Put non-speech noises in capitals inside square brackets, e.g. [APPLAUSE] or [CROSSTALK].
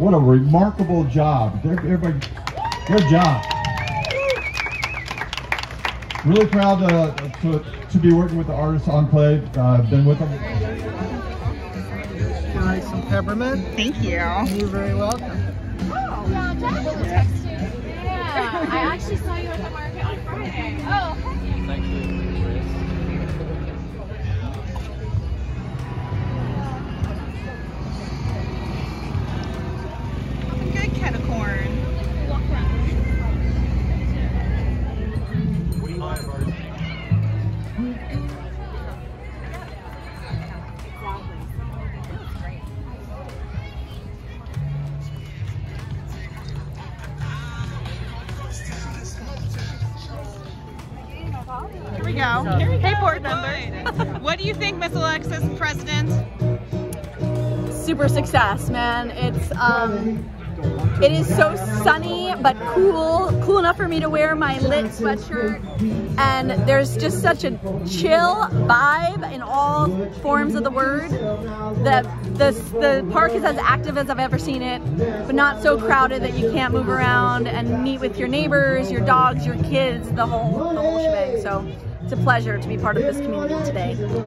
What a remarkable job. Everybody, good job. Really proud to, to, to be working with the Artists Enclave. Uh, been with them. Like some peppermint. Thank you. You're very welcome. Oh, yeah, Here we go. Hey, board member. [LAUGHS] what do you think, Miss Alexis, President? super success, man. It's um, it is so sunny but cool, cool enough for me to wear my lit sweatshirt. And there's just such a chill vibe in all forms of the word. The the the park is as active as I've ever seen it, but not so crowded that you can't move around and meet with your neighbors, your dogs, your kids, the whole the whole shebang. So it's a pleasure to be part of this community today.